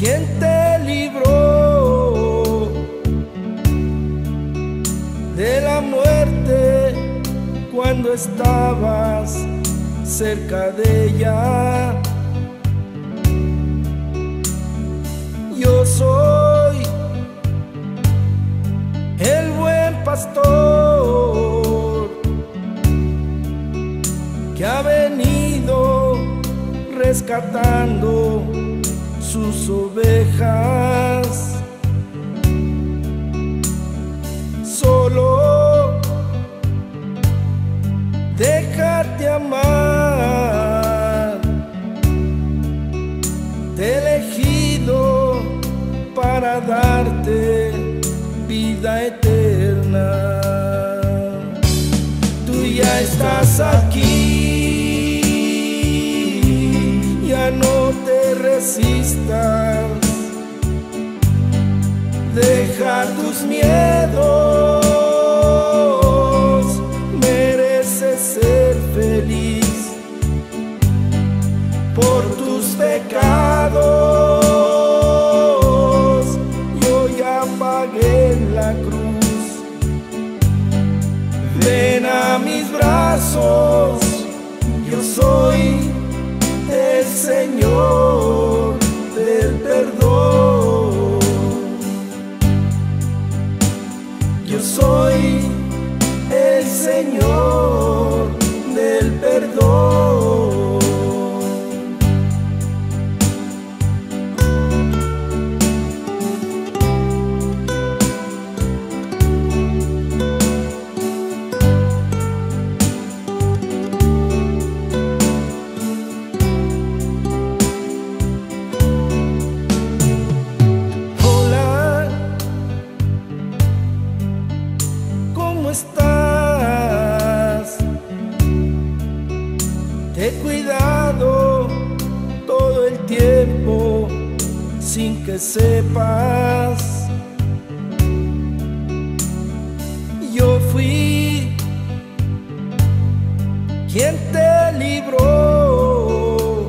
quien te libró de la muerte cuando estabas cerca de ella. Yo soy el buen pastor que ha venido rescatando sus ovejas. Solo déjate amar. Te he elegido para darte vida eterna. Tú ya estás aquí, ya no te resistas. Deja tus miedos, mereces ser feliz por tus pecados. Yo ya pagué la cruz. Ven a mis brazos, yo soy el Señor que sepas. Yo fui quien te libró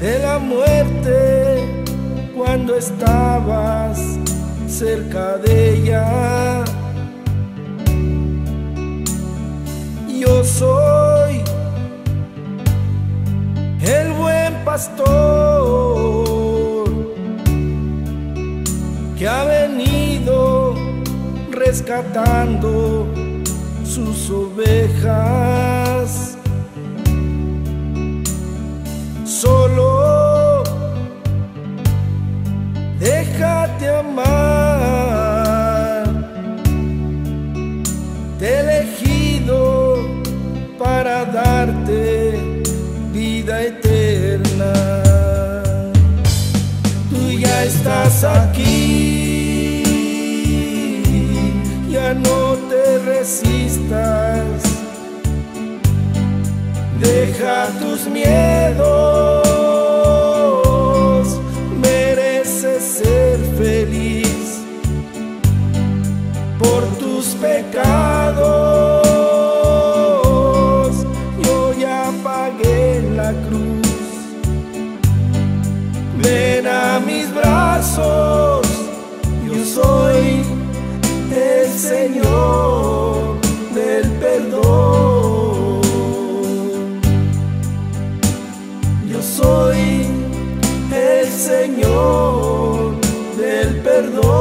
de la muerte cuando estabas cerca de ella. Yo soy el buen pastor rescatando sus ovejas. Solo déjate amar. Te he elegido para darte vida eterna. Tú ya estás aquí, no te resistas. Deja tus miedos, mereces ser feliz por tus pecados. Señor del perdón.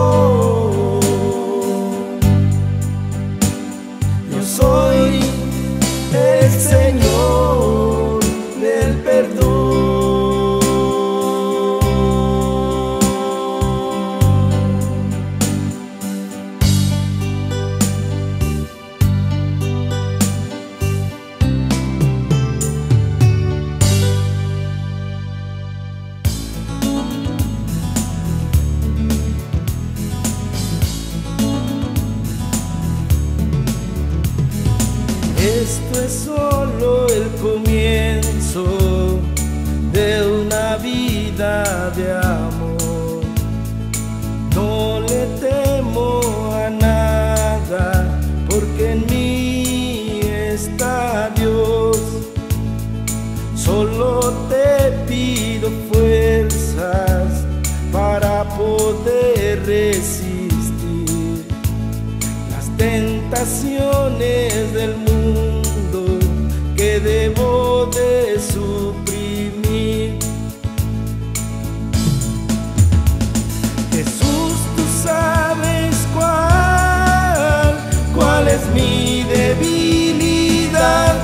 Del mundo que debo de suprimir. Jesús, tú sabes cuál, cuál es mi debilidad.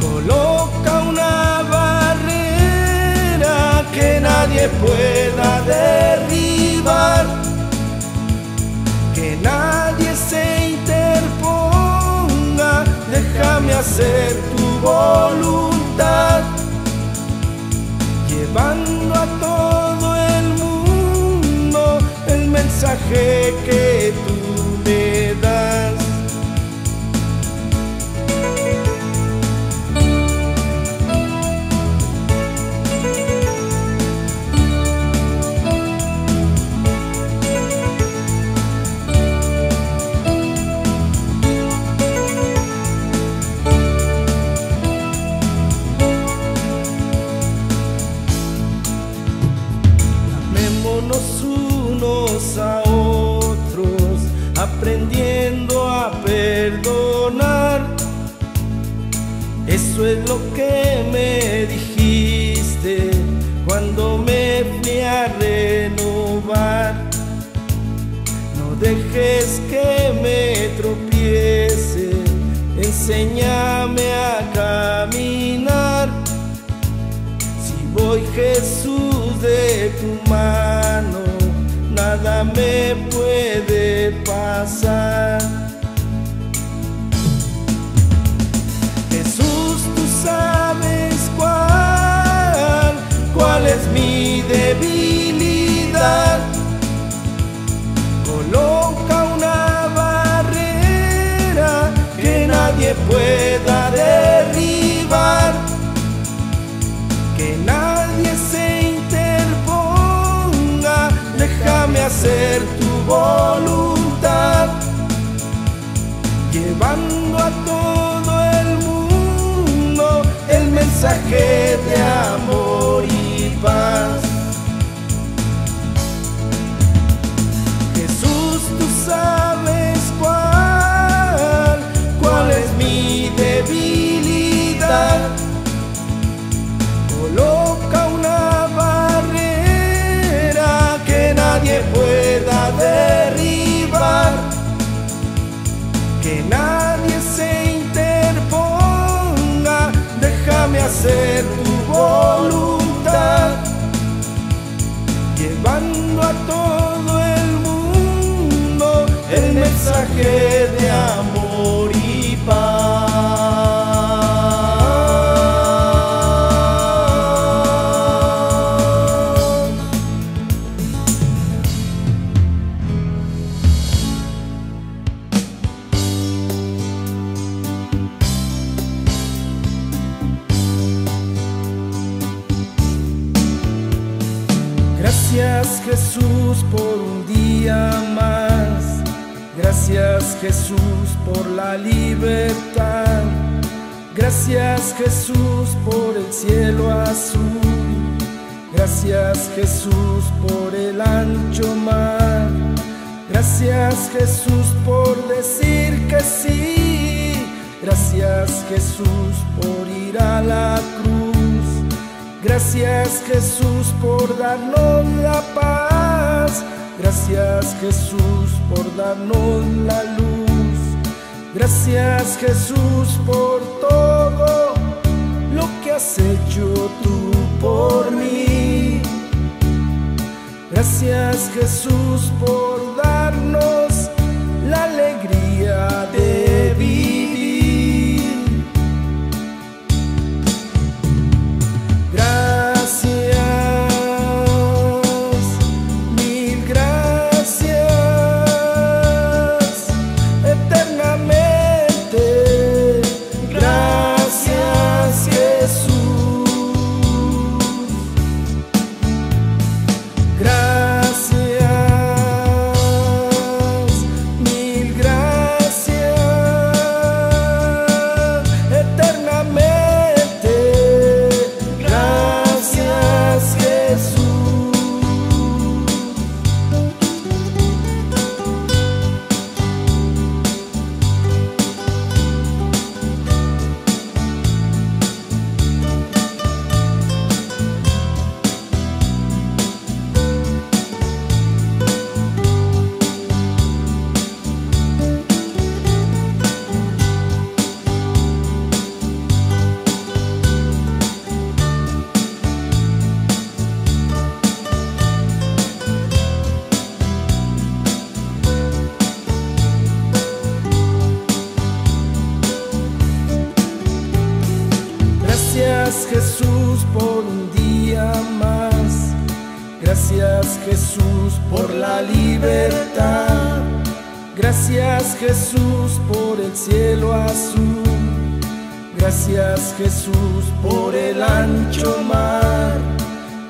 Coloca una barrera que nadie pueda hacer tu voluntad. Llevando a todo el mundo el mensaje que tú Amémonos unos a otros, aprendiendo a perdonar. Eso es lo que me dijiste cuando me fui a renovar. No dejes que me tropiece, enséñame a caminar. Si voy Jesús de tu mano, Jesús, tú sabes cuál, cuál es mi debilidad. Coloca una barrera que nadie pueda mensaje de amor y paz. A todo el mundo el mensaje de amor y paz. Gracias Jesús por un día más. Gracias Jesús por la libertad. Gracias Jesús por el cielo azul. Gracias Jesús por el ancho mar. Gracias Jesús por decir que sí. Gracias Jesús por ir a la. Gracias Jesús por darnos la paz. Gracias Jesús por darnos la luz. Gracias Jesús por todo lo que has hecho tú por mí. Gracias Jesús por darnos la alegría de Gracias Jesús por la libertad. Gracias Jesús por el cielo azul. Gracias Jesús por el ancho mar.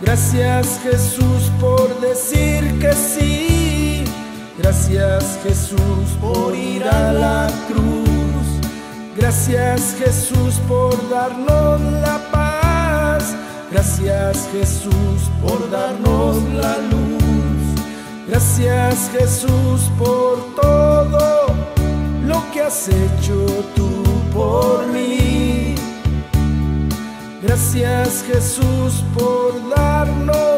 Gracias Jesús por decir que sí. Gracias Jesús por ir a la cruz. Gracias Jesús por darnos la paz. Gracias Jesús por darnos la luz. Gracias Jesús por todo lo que has hecho tú por mí. Gracias Jesús por darnos